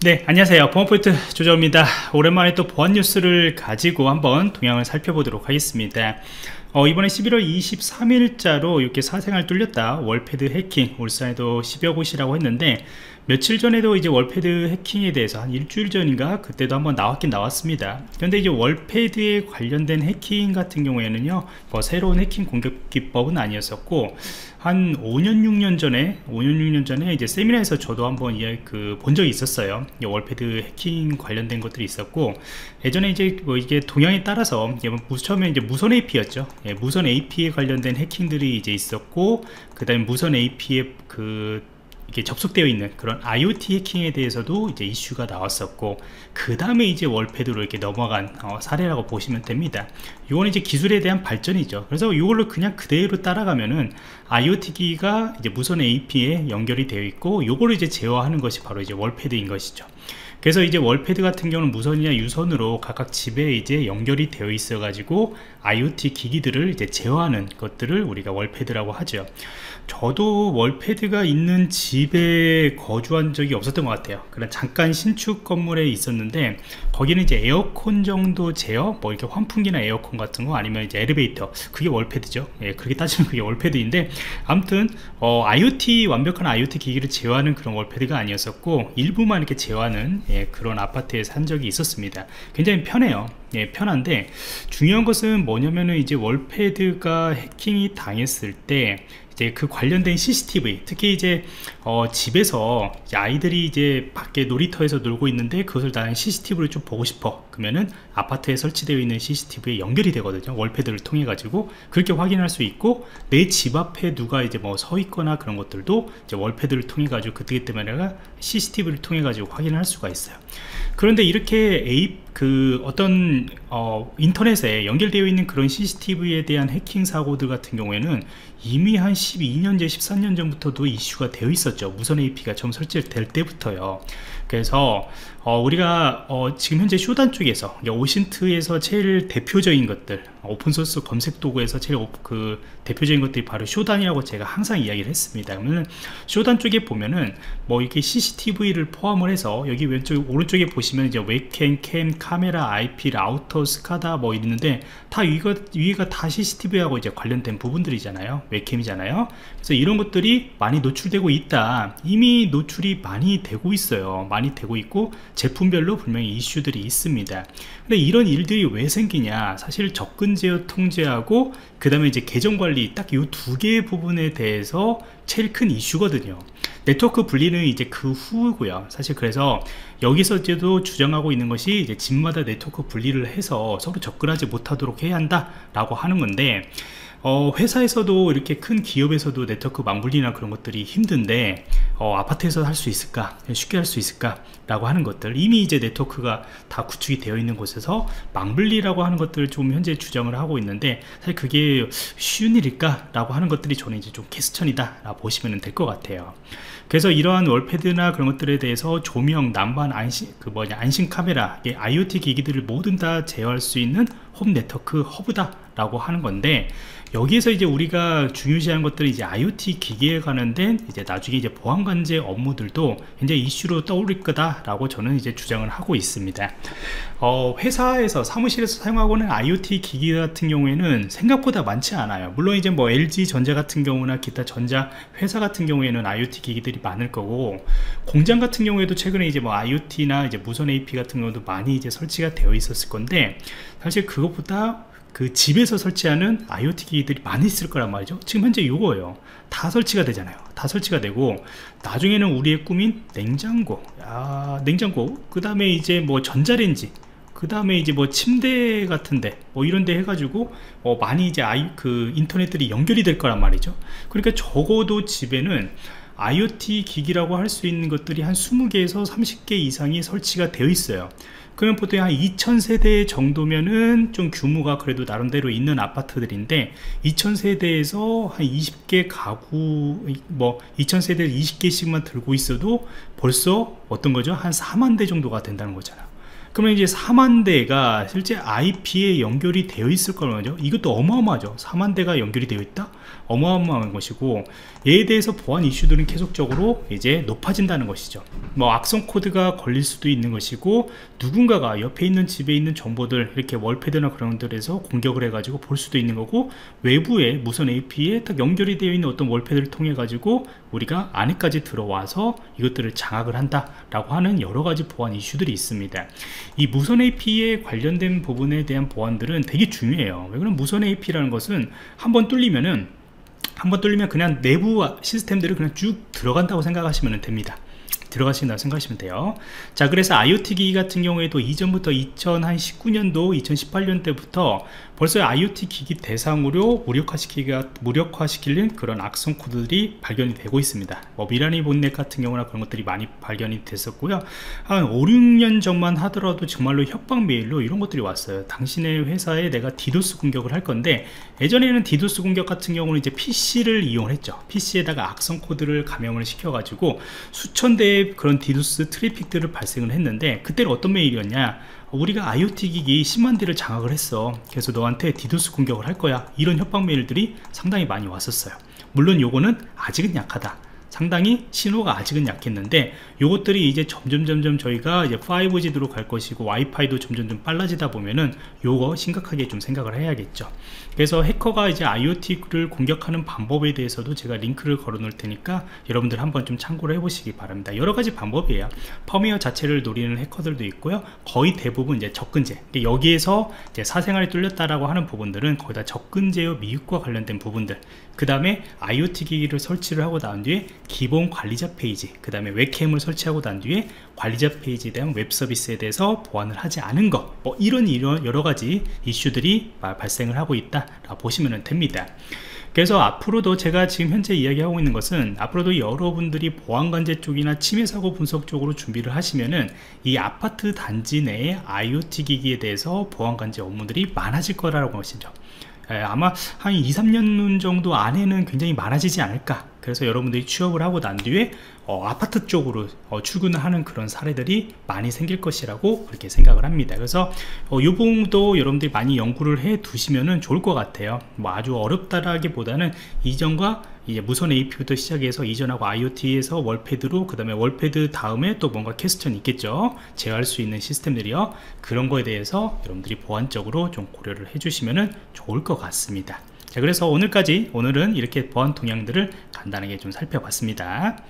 네 안녕하세요. 보안포인트 조정입니다. 오랜만에 또 보안 뉴스를 가지고 한번 동향을 살펴보도록 하겠습니다. 어, 이번에 11월 23일자로 이렇게 사생활 뚫렸다. 월패드 해킹 울산에도 10여 곳이라고 했는데 며칠 전에도 이제 월패드 해킹에 대해서 한 일주일 전인가 그때도 한번 나왔긴 나왔습니다. 그런데 이제 월패드에 관련된 해킹 같은 경우에는요 뭐 새로운 해킹 공격 기법은 아니었었고 한 5년 6년 전에 5년 6년 전에 이제 세미나에서 저도 한번 그본 적이 있었어요. 월패드 해킹 관련된 것들이 있었고 예전에 이제 뭐 이게 동향에 따라서 뭐 처음에 이제 무선 AP였죠. 예, 무선 AP에 관련된 해킹들이 이제 있었고 그 다음에 무선 AP의 그 이게 접속되어 있는 그런 IoT 해킹에 대해서도 이제 이슈가 나왔었고 그 다음에 이제 월패드로 이렇게 넘어간 어, 사례라고 보시면 됩니다. 이거는 이제 기술에 대한 발전이죠. 그래서 이걸로 그냥 그대로 따라가면은 IoT 기기가 이제 무선 AP에 연결이 되어 있고 이거를 이제 제어하는 것이 바로 이제 월패드인 것이죠 그래서 이제 월패드 같은 경우는 무선이나 유선으로 각각 집에 이제 연결이 되어 있어 가지고 IoT 기기들을 이제 제어하는 것들을 우리가 월패드라고 하죠. 저도 월패드가 있는 집에 거주한 적이 없었던 것 같아요. 그냥 잠깐 신축 건물에 있었는데 거기는 이제 에어컨 정도 제어 뭐 이렇게 환풍기나 에어컨 같은 거 아니면 이제 엘리베이터 그게 월패드죠. 예, 그렇게 따지면 그게 월패드인데 아무튼 어, IoT 완벽한 IoT 기기를 제어하는 그런 월패드가 아니었었고 일부만 이렇게 제어하는 예, 그런 아파트에 산 적이 있었습니다. 굉장히 편해요. 예, 편한데 중요한 것은 뭐냐면은 이제 월패드가 해킹이 당했을 때 이제 그 관련된 CCTV 특히 이제 어, 집에서 아이들이 이제 밖에 놀이터에서 놀고 있는데 그것을 나는 CCTV를 좀 보고 싶어 그러면은 아파트에 설치되어 있는 CCTV에 연결이 되거든요. 월패드를 통해 가지고. 그렇게 확인할 수 있고 내 집 앞에 누가 이제 뭐 서 있거나 그런 것들도 이제 월패드를 통해 가지고 그때 때문에 CCTV를 통해 가지고 확인할 수가 있어요 그런데 이렇게 A, 그 어떤 어, 인터넷에 연결되어 있는 그런 CCTV에 대한 해킹 사고들 같은 경우에는 이미 한 12년째 13년 전부터도 이슈가 되어 있었죠. 무선 AP가 처음 설치될 때부터요 그래서 어, 우리가 어, 지금 현재 Shodan 쪽에서 OSINT에서 제일 대표적인 것들 open source 검색 도구에서 제일 그 대표적인 것들이 바로 Shodan이라고 제가 항상 이야기를 했습니다. 그러면 Shodan 쪽에 보면은 뭐 이렇게 CCTV를 포함을 해서 여기 왼쪽 오른쪽에 보시면 이제 webcam, cam, 카메라, IP, 라우터, SCADA 뭐 있는데 다 위가, 위가 다 CCTV하고 이제 관련된 부분들이잖아요. webcam이잖아요. 그래서 이런 것들이 많이 노출되고 있다. 이미 노출이 많이 되고 있어요 많이 되고 있고 제품별로 분명히 이슈들이 있습니다. 근데 이런 일들이 왜 생기냐? 사실 접근 제어 통제하고 그 다음에 이제 계정 관리 딱 이 두 개의 부분에 대해서 제일 큰 이슈거든요. 네트워크 분리는 이제 그 후고요. 사실 그래서 여기서도 주장하고 있는 것이 이제 집마다 네트워크 분리를 해서 서로 접근하지 못하도록 해야 한다 라고 하는 건데 어, 회사에서도 이렇게 큰 기업에서도 네트워크 망분리나 그런 것들이 힘든데 어, 아파트에서 할 수 있을까? 쉽게 할 수 있을까 라고 하는 것들. 이미 이제 네트워크가 다 구축이 되어 있는 곳에서 망분리라고 하는 것들을 좀 현재 주장을 하고 있는데 사실 그게 쉬운 일일까 라고 하는 것들이 저는 이제 좀 캐스천이다 라고 보시면 될 것 같아요. 그래서 이러한 월패드나 그런 것들에 대해서 조명, 난방, 안심, 그 뭐냐, 안심 카메라, IoT 기기들을 모든 다 제어할 수 있는 홈 네트워크 허브다 라고 하는 건데 여기에서 이제 우리가 중요시한 것들이 이제 IoT 기기에 관련된 이제 나중에 이제 보안 관제 업무들도 이제 이슈로 떠오를 거다라고 저는 이제 주장을 하고 있습니다. 어, 회사에서 사무실에서 사용하고는 IoT 기기 같은 경우에는 생각보다 많지 않아요. 물론 이제 뭐 LG 전자 같은 경우나 기타 전자 회사 같은 경우에는 IoT 기기들이 많을 거고 공장 같은 경우에도 최근에 이제 뭐 IoT나 이제 무선 AP 같은 경우도 많이 이제 설치가 되어 있었을 건데 사실 그것보다 그 집에서 설치하는 IoT 기기들이 많이 있을 거란 말이죠. 지금 현재 이거예요. 다 설치가 되잖아요. 다 설치가 되고 나중에는 우리의 꿈인 냉장고. 야 냉장고. 그 다음에 이제 뭐 전자레인지. 그 다음에 이제 뭐 침대 같은데 뭐 이런데 해가지고 어 많이 이제 아이 그 인터넷들이 연결이 될 거란 말이죠. 그러니까 적어도 집에는 IoT 기기라고 할 수 있는 것들이 한 20개에서 30개 이상이 설치가 되어 있어요 그러면 보통 한 2000세대 정도면은 좀 규모가 그래도 나름대로 있는 아파트들인데 2000세대에서 한 20개 가구 뭐 2000세대 20개씩만 들고 있어도 벌써 어떤 거죠? 한 4만 대 정도가 된다는 거잖아 그러면 이제 4만 대가 실제 IP에 연결이 되어 있을 거죠. 이것도 어마어마하죠. 4만 대가 연결이 되어 있다? 어마어마한 것이고 얘에 대해서 보안 이슈들은 계속적으로 이제 높아진다는 것이죠. 뭐 악성 코드가 걸릴 수도 있는 것이고 누군가가 옆에 있는 집에 있는 정보들 이렇게 월패드나 그런 데에서 공격을 해 가지고 볼 수도 있는 거고 외부에 무선 AP에 딱 연결이 되어 있는 어떤 월패드를 통해 가지고 우리가 안에까지 들어와서 이것들을 장악을 한다 라고 하는 여러 가지 보안 이슈들이 있습니다. 이 무선 AP에 관련된 부분에 대한 보안들은 되게 중요해요. 왜 그러면 무선 AP라는 것은 한번 뚫리면은 한번 뚫리면 그냥 내부 시스템들을 그냥 쭉 들어간다고 생각하시면 됩니다 들어가신다고 생각하시면 돼요. 자 그래서 IoT 기기 같은 경우에도 이전부터 2019년도 2018년 때부터 벌써 IoT 기기 대상으로 무력화시키가 무력화시키는 그런 악성 코드들이 발견이 되고 있습니다. 뭐 미라니 본넷 같은 경우나 그런 것들이 많이 발견이 됐었고요. 한 5, 6년 전만 하더라도 정말로 협박 메일로 이런 것들이 왔어요. 당신의 회사에 내가 디도스 공격을 할 건데 예전에는 디도스 공격 같은 경우는 이제 PC를 이용했죠. PC에다가 악성 코드를 감염을 시켜 가지고 수천 대의 그런 디도스 트래픽들을 발생을 했는데 그때는 어떤 메일이었냐? 우리가 IoT 기기 10만 대를 장악을 했어. 그래서 너한테 디도스 공격을 할 거야. 이런 협박 메일들이 상당히 많이 왔었어요. 물론 요거는 아직은 약하다 상당히 신호가 아직은 약했는데 요것들이 이제 점점 점점 저희가 이제 5G로 갈 것이고 와이파이도 점점 좀 빨라지다 보면은 요거 심각하게 좀 생각을 해야겠죠. 그래서 해커가 이제 IoT를 공격하는 방법에 대해서도 제가 링크를 걸어 놓을 테니까 여러분들 한번 좀 참고를 해 보시기 바랍니다. 여러 가지 방법이에요. 펌웨어 자체를 노리는 해커들도 있고요. 거의 대부분 이제 접근제. 여기에서 이제 사생활이 뚫렸다라고 하는 부분들은 거의 다 접근제어 미흡과 관련된 부분들. 그 다음에 IoT 기기를 설치를 하고 난 뒤에 기본 관리자 페이지 그 다음에 webcam을 설치하고 난 뒤에 관리자 페이지에 대한 웹 서비스에 대해서 보안을 하지 않은 것 뭐 이런 이런 여러 가지 이슈들이 발생을 하고 있다 보시면 됩니다. 그래서 앞으로도 제가 지금 현재 이야기하고 있는 것은 앞으로도 여러분들이 보안관제 쪽이나 침해사고 분석 쪽으로 준비를 하시면은 이 아파트 단지 내에 IoT 기기에 대해서 보안관제 업무들이 많아질 거라고 것이죠 예, 아마 한 2, 3년 정도 안에는 굉장히 많아지지 않을까. 그래서 여러분들이 취업을 하고 난 뒤에 어, 아파트 쪽으로 어, 출근을 하는 그런 사례들이 많이 생길 것이라고 그렇게 생각을 합니다. 그래서 어, 이 부분도 여러분들이 많이 연구를 해 두시면 좋을 것 같아요. 뭐 아주 어렵다라기보다는 이전과 이제 무선 AP부터 시작해서 이전하고 IoT에서 월패드로 그 다음에 월패드 다음에 또 뭔가 캐스턴 있겠죠? 제어할 수 있는 시스템들이요. 그런 거에 대해서 여러분들이 보안적으로 좀 고려를 해주시면 좋을 것 같습니다. 자 그래서 오늘까지 오늘은 이렇게 보안 동향들을 간단하게 좀 살펴봤습니다